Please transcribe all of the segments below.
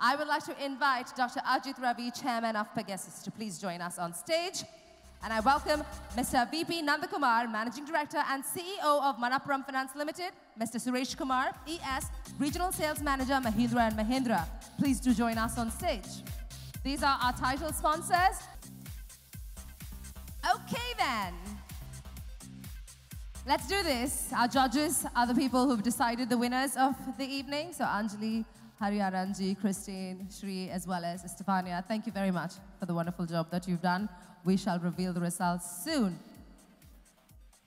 I would like to invite Dr. Ajit Ravi, Chairman of Pegasus, to please join us on stage. And I welcome Mr. VP Nandakumar, Managing Director and CEO of Manappuram Finance Limited, Mr. Suresh Kumar, ES, Regional Sales Manager, Mahindra and Mahindra. Please do join us on stage. These are our title sponsors. Okay then. Let's do this. Our judges are the people who've decided the winners of the evening. So Anjali, Hariaranji, Christine, Shri, as well as Estefania. Thank you very much for the wonderful job that you've done. We shall reveal the results soon.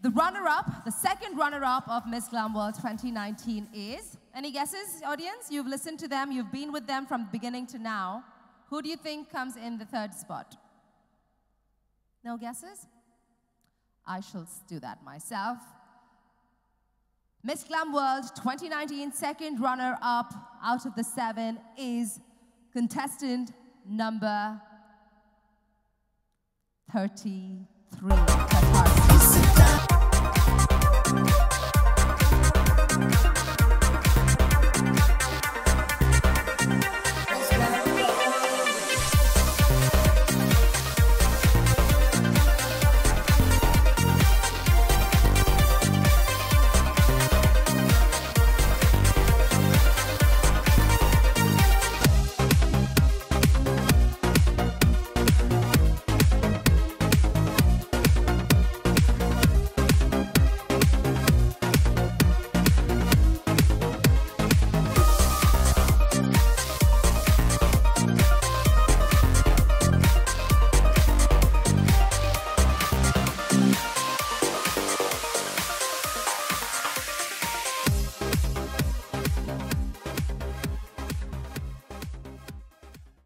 The runner-up, the second runner-up of Miss Glam World 2019 is, any guesses, audience? You've listened to them, you've been with them from beginning to now. Who do you think comes in the third spot? No guesses? I shall do that myself. Miss Glam World 2019 second runner-up out of the seven is contestant number 33. Qatar.